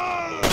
Ah!